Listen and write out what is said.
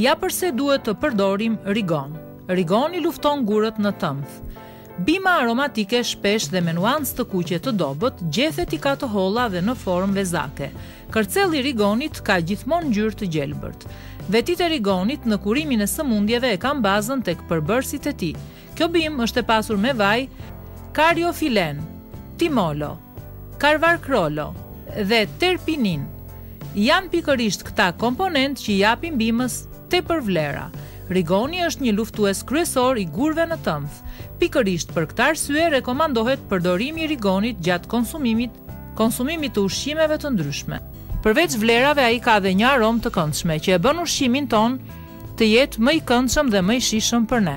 Ja përse duhet të përdorim rigon. Rigoni lufton gurët në tëmth. Bima aromatike shpesh dhe me nuancë të kuqe të dobët, gjethet i ka të holla dhe në formë vezake. Kërcelli i rigonit ka gjithmonë ngjyrë të gjelbërt. Vetitë e rigonit në kurimin e sëmundjeve e kanë bazën tek përbërësit e tij. Kjo bimë është e pasur me vaj, kariofilen, timolo. Karvakrolo dhe terpinin. Janë pikërisht këta komponentë që i japin bimës tepër vlera. Rigoni është një luftues kryesor i gurëve në tëmth. Pikërisht për këtë arsye rekomandohet përdorimi i rigonit gjatë konsumimit konsumimit të ushqimeve të ndryshme. Përveç vlerave ai ka edhe një aromë të këndshme që e bën ushqimin tonë të jetë më i këndshëm dhe më i shijshëm për ne.